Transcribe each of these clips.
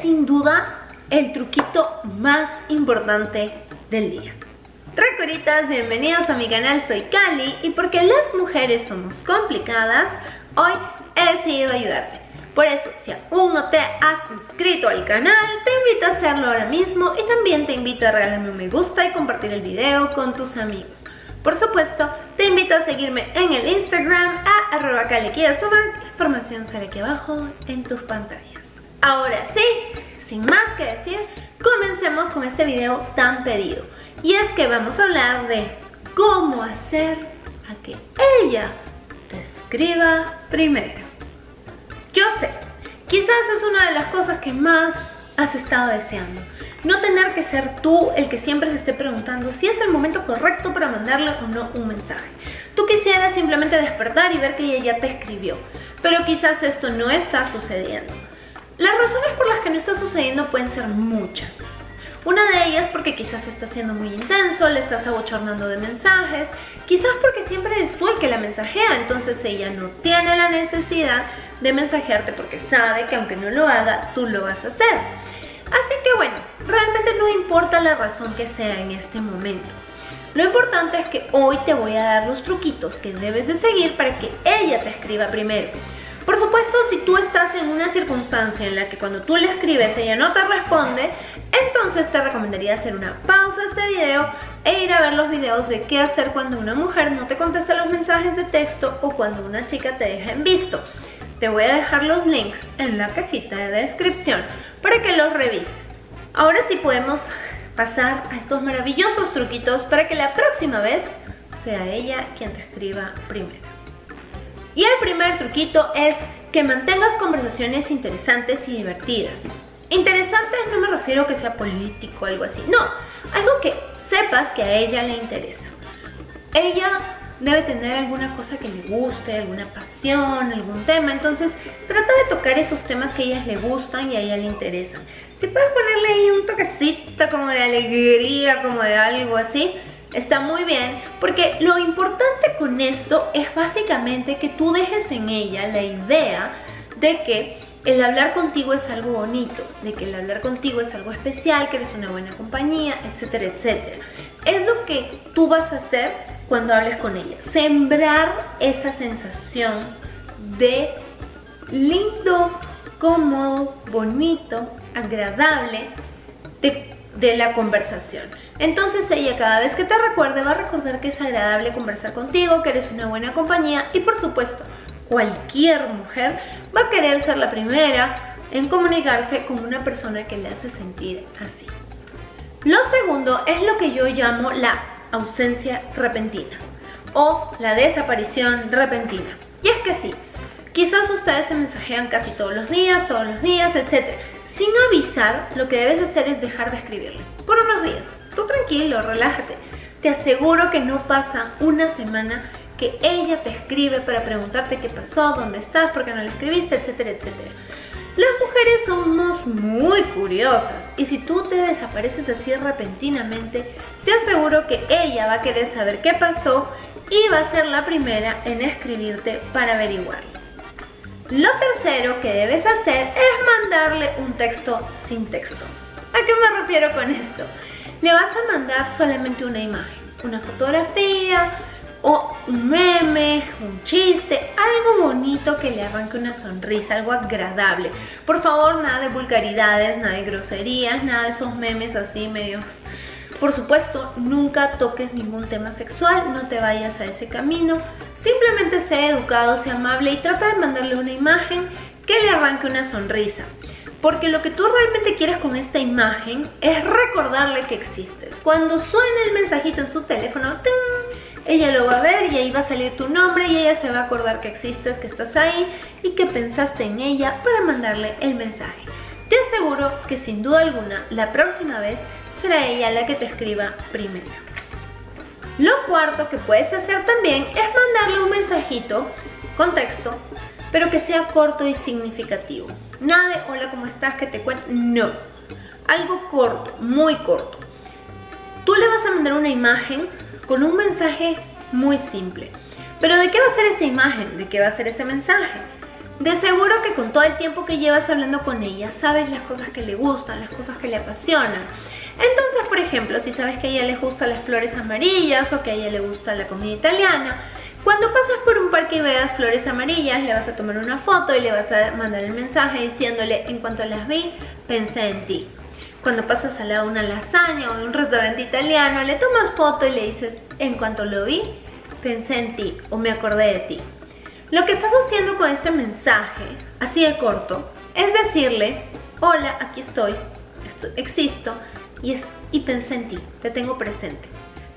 sin duda el truquito más importante del día. Recueritas, bienvenidos a mi canal, soy Cali y porque las mujeres somos complicadas, hoy he decidido ayudarte. Por eso, si aún no te has suscrito al canal, te invito a hacerlo ahora mismo y también te invito a regalarme un me gusta y compartir el video con tus amigos. Por supuesto, te invito a seguirme en el Instagram a arroba información sale aquí abajo en tus pantallas. Ahora sí, sin más que decir, comencemos con este video tan pedido. Y es que vamos a hablar de cómo hacer a que ella te escriba primero. Yo sé, quizás es una de las cosas que más has estado deseando. No tener que ser tú el que siempre se esté preguntando si es el momento correcto para mandarle o no un mensaje. Tú quisieras simplemente despertar y ver que ella ya te escribió, pero quizás esto no está sucediendo. Las razones por las que no está sucediendo pueden ser muchas. Una de ellas porque quizás está siendo muy intenso, le estás abochornando de mensajes, quizás porque siempre eres tú el que la mensajea, entonces ella no tiene la necesidad de mensajearte porque sabe que aunque no lo haga, tú lo vas a hacer. Así que bueno, realmente no importa la razón que sea en este momento. Lo importante es que hoy te voy a dar los truquitos que debes de seguir para que ella te escriba primero. Por supuesto, si tú estás en una circunstancia en la que cuando tú le escribes ella no te responde, entonces te recomendaría hacer una pausa a este video e ir a ver los videos de qué hacer cuando una mujer no te contesta los mensajes de texto o cuando una chica te deja en visto. Te voy a dejar los links en la cajita de descripción para que los revises. Ahora sí podemos pasar a estos maravillosos truquitos para que la próxima vez sea ella quien te escriba primero. Y el primer truquito es que mantengas conversaciones interesantes y divertidas. Interesantes no me refiero a que sea político o algo así, no, algo que sepas que a ella le interesa. Ella debe tener alguna cosa que le guste, alguna pasión, algún tema. Entonces, trata de tocar esos temas que a ellas le gustan y a ella le interesan. Si puedes ponerle ahí un toquecito como de alegría, como de algo así, está muy bien. Porque lo importante con esto es básicamente que tú dejes en ella la idea de que el hablar contigo es algo bonito, de que el hablar contigo es algo especial, que eres una buena compañía, etcétera, etcétera. Es lo que tú vas a hacer cuando hables con ella. Sembrar esa sensación de lindo, cómodo, bonito, agradable de, de, la conversación. Entonces ella cada vez que te recuerde va a recordar que es agradable conversar contigo, que eres una buena compañía y por supuesto cualquier mujer va a querer ser la primera en comunicarse con una persona que le hace sentir así. Lo segundo es lo que yo llamo la ausencia repentina o la desaparición repentina. Y es que sí, quizás ustedes se mensajean casi todos los días, todos los días, etc. Sin avisar, lo que debes hacer es dejar de escribirle por unos días. Tú tranquilo, relájate. Te aseguro que no pasa una semana que ella te escribe para preguntarte qué pasó, dónde estás, por qué no le escribiste, etcétera, etcétera. Las mujeres somos muy curiosas y si tú te desapareces así repentinamente, te aseguro que ella va a querer saber qué pasó y va a ser la primera en escribirte para averiguarlo. Lo tercero que debes hacer es mandarle un texto sin texto. ¿A qué me refiero con esto? Le vas a mandar solamente una imagen, una fotografía, o un meme, un chiste, algo bonito que le arranque una sonrisa, algo agradable. Por favor, nada de vulgaridades, nada de groserías, nada de esos memes así medios. Por supuesto, nunca toques ningún tema sexual, no te vayas a ese camino. Simplemente sé educado, sé amable y trata de mandarle una imagen que le arranque una sonrisa. Porque lo que tú realmente quieres con esta imagen es recordarle que existes. Cuando suene el mensajito en su teléfono, ella lo va a ver y ahí va a salir tu nombre y ella se va a acordar que existes, que estás ahí y que pensaste en ella para mandarle el mensaje. Te aseguro que sin duda alguna la próxima vez será ella la que te escriba primero. Lo cuarto que puedes hacer también es mandarle un mensajito con texto, pero que sea corto y significativo. Nada de hola, ¿cómo estás? Que te cuento. No. Algo corto, muy corto. Tú le vas a mandar una imagen con un mensaje muy simple. Pero ¿de qué va a ser esta imagen? ¿De qué va a ser este mensaje? De seguro que con todo el tiempo que llevas hablando con ella, sabes las cosas que le gustan, las cosas que le apasionan. Entonces, por ejemplo, si sabes que a ella le gustan las flores amarillas o que a ella le gusta la comida italiana, cuando pasas por un parque y veas flores amarillas, le vas a tomar una foto y le vas a mandar el mensaje diciéndole, en cuanto las vi, pensé en ti. Cuando pasas al lado de una lasaña o de un restaurante italiano, le tomas foto y le dices, en cuanto lo vi, pensé en ti o me acordé de ti. Lo que estás haciendo con este mensaje, así de corto, es decirle, hola, aquí estoy, existo y, y pensé en ti, te tengo presente.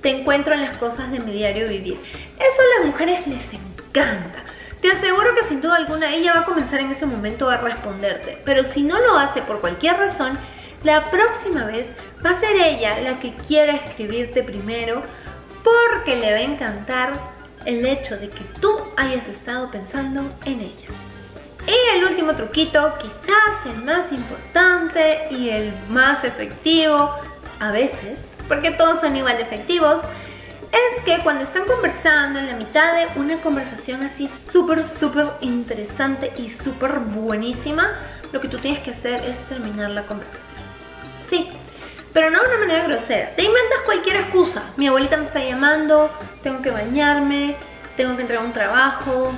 Te encuentro en las cosas de mi diario vivir. Eso a las mujeres les encanta. Te aseguro que sin duda alguna ella va a comenzar en ese momento a responderte, pero si no lo hace por cualquier razón, la próxima vez va a ser ella la que quiera escribirte primero porque le va a encantar el hecho de que tú hayas estado pensando en ella. Último truquito, quizás el más importante y el más efectivo a veces, porque todos son igual de efectivos, es que cuando están conversando en la mitad de una conversación así súper, súper interesante y súper buenísima, lo que tú tienes que hacer es terminar la conversación. Sí, pero no de una manera grosera. Te inventas cualquier excusa. Mi abuelita me está llamando, tengo que bañarme, tengo que entrar a un trabajo,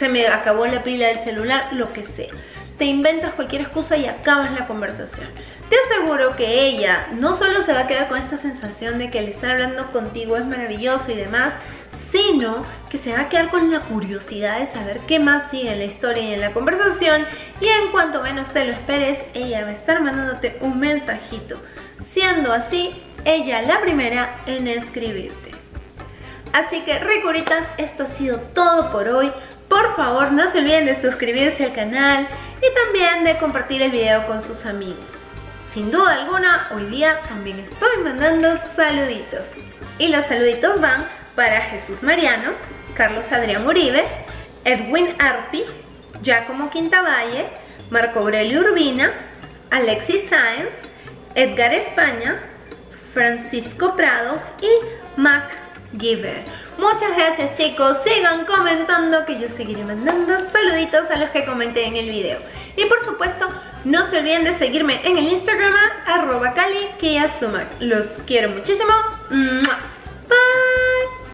se me acabó la pila del celular, lo que sea. Te inventas cualquier excusa y acabas la conversación. Te aseguro que ella no solo se va a quedar con esta sensación de que el estar hablando contigo es maravilloso y demás, sino que se va a quedar con la curiosidad de saber qué más sigue en la historia y en la conversación y en cuanto menos te lo esperes, ella va a estar mandándote un mensajito, siendo así ella la primera en escribirte. Así que ricuritas, esto ha sido todo por hoy. Por favor, no se olviden de suscribirse al canal y también de compartir el video con sus amigos. Sin duda alguna, hoy día también estoy mandando saluditos. Y los saluditos van para Jesús Mariano, Carlos Adrián Uribe, Edwin Arpi, Giacomo Quintavalle, Marco Aurelio Urbina, Alexis Sáenz, Edgar España, Francisco Prado y Mac Giver. Muchas gracias chicos, sigan comentando que yo seguiré mandando saluditos a los que comenté en el video. Y por supuesto, no se olviden de seguirme en el Instagram arroba Los quiero muchísimo. Bye.